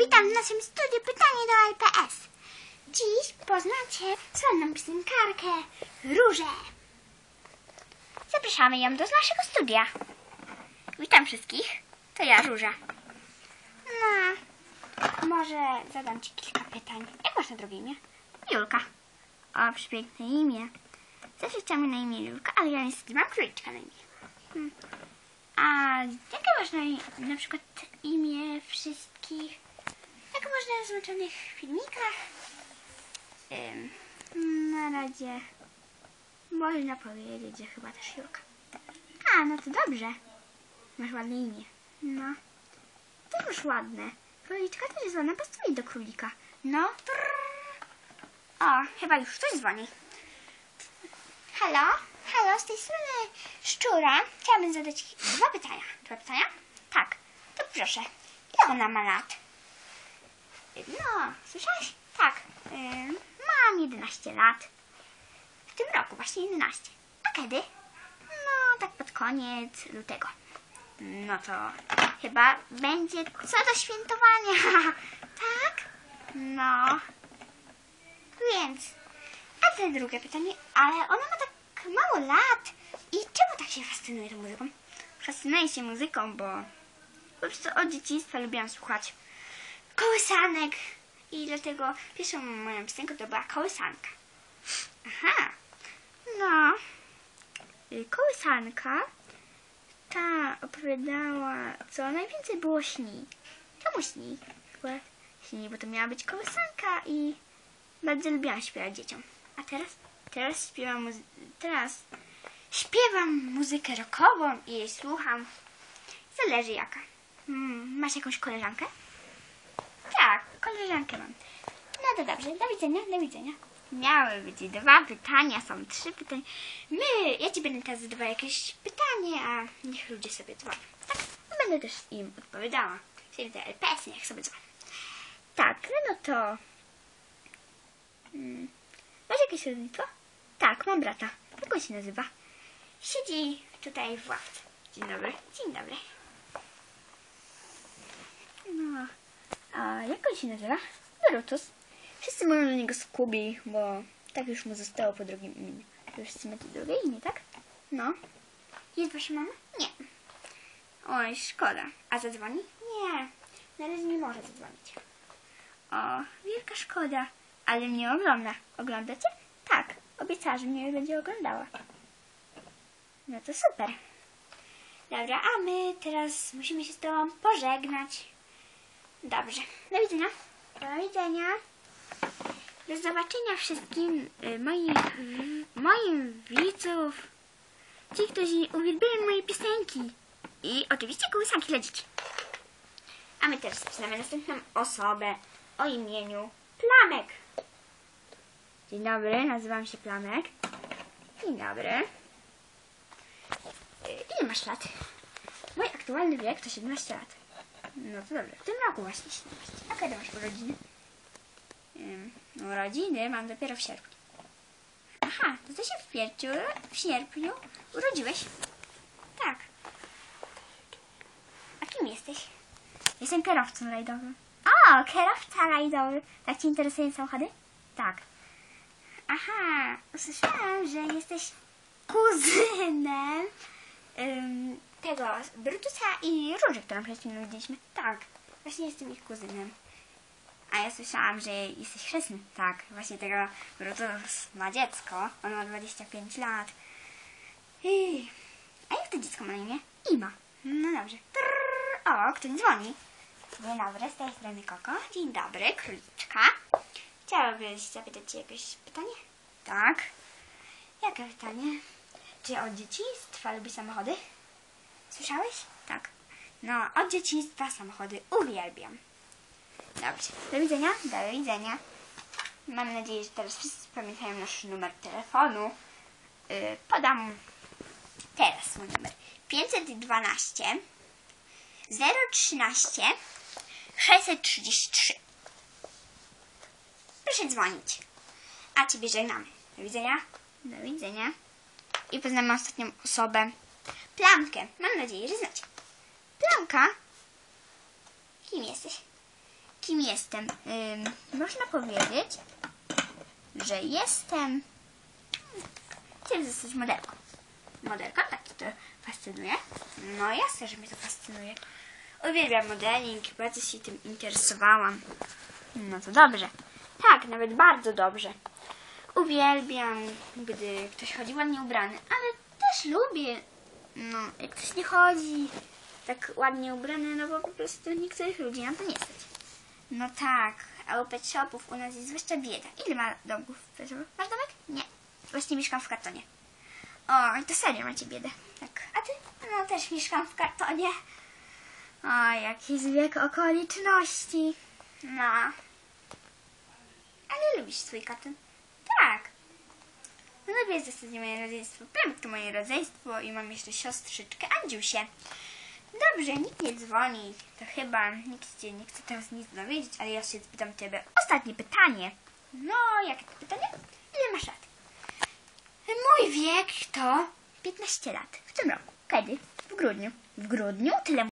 Witam w naszym studiu Pytanie do LPS. Dziś poznacie słynną piosenkarkę Różę. Zapraszamy ją do naszego studia. Witam wszystkich. To ja, Róża. No, może zadam Ci kilka pytań. Jak masz na drugie imię? Julka. O, przepiękne imię. Zawsze chciałam na imię Julka, ale ja niestety mam króliczka na imię. Hmm. A jakie masz na, na przykład imię wszystkich? Jak można w złączonych filmikach? Na razie można powiedzieć, że chyba też Julka. A, no to dobrze. Masz ładne imię. No. Też masz ładne. Króliczka też jest ładna, pasuje do królika. No. O, chyba już ktoś dzwoni. Halo? Halo, z tej strony Szczura. Chciałabym zadać dwa pytania. Dwa pytania? Tak. To proszę. Ile ona ma lat? No, słyszałaś? Tak. Mam 11 lat. W tym roku właśnie 11. A kiedy? No, tak pod koniec lutego. No to chyba będzie co do świętowania. tak? No. Więc. A te drugie pytanie, ale ona ma tak mało lat. I czemu tak się fascynuje tą muzyką? Fascynuję się muzyką, bo po prostu od dzieciństwa lubiłam słuchać kołysanek. I dlatego pierwszą moją piosenką to była kołysanka. Aha. No. Kołysanka ta opowiadała, co najwięcej było śni. Czemu śni? Chyba śni, bo to miała być kołysanka i bardzo lubiłam śpiewać dzieciom. A teraz? Teraz śpiewam, teraz śpiewam muzykę rockową i jej słucham. Zależy jaka. Hmm, masz jakąś koleżankę? Tak, koleżankę mam. No to dobrze, do widzenia, do widzenia. Miały być dwa pytania, są trzy pytania. My, ja ci będę teraz zadawała jakieś pytanie, a niech ludzie sobie dzwonią. Tak? Będę też im odpowiadała. Czyli te LPS niech sobie dzwonią. Tak, no to... Hmm. Masz jakieś rodzeństwo? Tak, mam brata. Jak on się nazywa? Siedzi tutaj w ławce. Dzień dobry. Dzień dobry. No, a jak on się nazywa? Brutus. Wszyscy mówią na niego Scooby, bo tak już mu zostało po drugim imieniu. Wy Wszyscy macie drugie imię, tak? No. Jest wasza mama? Nie. Oj, szkoda. A zadzwoni? Nie. Na razie nie może zadzwonić. O, wielka szkoda. Ale mnie ogląda. Oglądacie? Tak. Obiecała, że mnie będzie oglądała. No to super. Dobra, a my teraz musimy się z tobą pożegnać. Dobrze. Do widzenia. Do widzenia. Do zobaczenia wszystkim y, moich, moim widzów. Ci, którzy uwielbiają moje piosenki. I oczywiście kołysanki dla dzieci. A my też znamy następną osobę o imieniu Plamek. Dzień dobry, nazywam się Plamek. Dzień dobry. Y, Ile masz lat? Mój aktualny wiek to 17 lat. No to dobrze. W tym roku właśnie 17. A kiedy masz urodziny? Ym, urodziny mam dopiero w sierpniu. Aha, to ty się w kwietniu, w sierpniu urodziłeś. Tak. A kim jesteś? Jestem kierowcą rajdowym. O, kierowca rajdowy. Tak Cię interesują samochody? Tak. Aha, usłyszałam, że jesteś kuzynem ym, tego Brutusa i Róży, którą przed widzieliśmy. Tak, właśnie jestem ich kuzynem. A ja słyszałam, że jesteś chrzestny. Tak, właśnie tego Brutus ma dziecko. On ma 25 lat. I... A jak to dziecko ma na imię? Ima. No dobrze. Trrr. O, ktoś dzwoni. Dzień dobry, z tej strony Koko. Dzień dobry, króliczka. Chciałabyś zapytać Cię jakieś pytanie? Tak. Jakie pytanie? Czy od dzieciństwa lubi samochody? Słyszałeś? Tak. No, od dzieciństwa samochody uwielbiam. Dobrze. Do widzenia. Do widzenia. Mam nadzieję, że teraz wszyscy pamiętają nasz numer telefonu. Yy, podam teraz mój numer. 512 013 633. Proszę dzwonić. A Ciebie żegnamy. Do widzenia. Do widzenia. I poznamy ostatnią osobę. Plamkę. Mam nadzieję, że znacie. Plamka? Kim jesteś? kim jestem? Ym, można powiedzieć, że jestem... Chcę zostać modelką. Modelką? Tak, to fascynuje. No jasne, że mnie to fascynuje. Uwielbiam modeling, bardzo się tym interesowałam. No to dobrze. Tak, nawet bardzo dobrze. Uwielbiam, gdy ktoś chodzi ładnie ubrany, ale też lubię, no, jak ktoś nie chodzi tak ładnie ubrany, no bo po prostu niektórych ludzi na to nie stać. No tak, a u pet shopów u nas jest zwłaszcza bieda. Ile ma domków pet? Masz domek? Nie. Właśnie mieszkam w kartonie. O, to serio macie biedę. Tak. A ty? No też mieszkam w kartonie. O, jaki zbieg okoliczności. No. Ale lubisz swój karton? Tak. No lubię w zasadzie moje rodzeństwo. Prawie to moje rodzeństwo i mam jeszcze siostrzyczkę Andziusię. Dobrze, nikt nie dzwoni. To chyba nikt cię nie chce teraz nic dowiedzieć, ale ja się spytam ciebie. Ostatnie pytanie. No, jakie to pytanie? Ile masz lat? Mój wiek to 15 lat. W tym roku. Kiedy? W grudniu. W grudniu? Tyle